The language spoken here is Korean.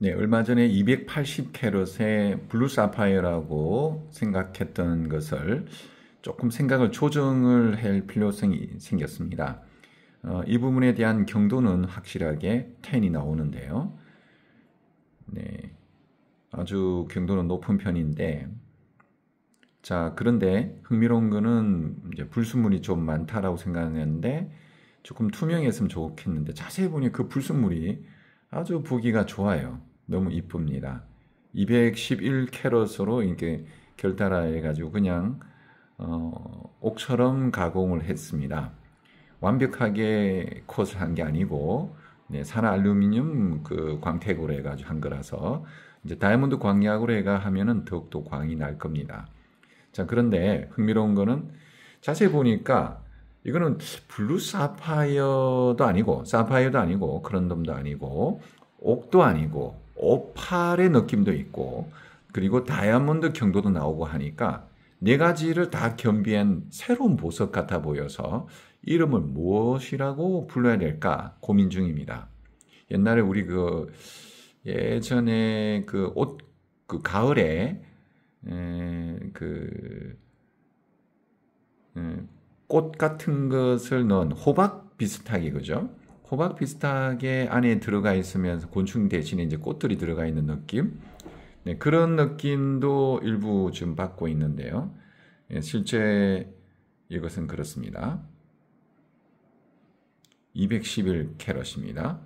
네, 얼마 전에 280캐럿의 blue 사파이어라고 생각했던 것을 조금 생각을 조정을 할 필요성이 생겼습니다. 어, 이 부분에 대한 경도는 확실하게 10이 나오는데요. 네, 아주 경도는 높은 편인데, 자, 그런데 흥미로운 거는 이제 불순물이 좀 많다라고 생각했는데, 조금 투명했으면 좋겠는데, 자세히 보니 그 불순물이 아주 보기가 좋아요. 너무 이쁩니다. 211캐럿으로 이렇게 결달해가지고 그냥 어, 옥처럼 가공을 했습니다. 완벽하게 컷을 한 게 아니고 네, 산화 알루미늄 그 광택으로 해가지고 한 거라서 이제 다이아몬드 광약으로 해가 하면은 더욱더 광이 날 겁니다. 자 그런데 흥미로운 거는 자세히 보니까 이거는 blue 사파이어도 아니고 사파이어도 아니고 그런 놈도 아니고 옥도 아니고 오팔의 느낌도 있고 그리고 다이아몬드 경도도 나오고 하니까 네 가지를 다 겸비한 새로운 보석 같아 보여서 이름을 무엇이라고 불러야 될까 고민 중입니다. 옛날에 우리 그 예전에 그 옷 그 가을에 그꽃 같은 것을 넣은 호박 비슷하게 그죠? 호박 비슷하게 안에 들어가 있으면서 곤충 대신에 이제 꽃들이 들어가 있는 느낌 네, 그런 느낌도 일부 좀 받고 있는데요. 예, 실제 이것은 그렇습니다. 211 캐럿입니다.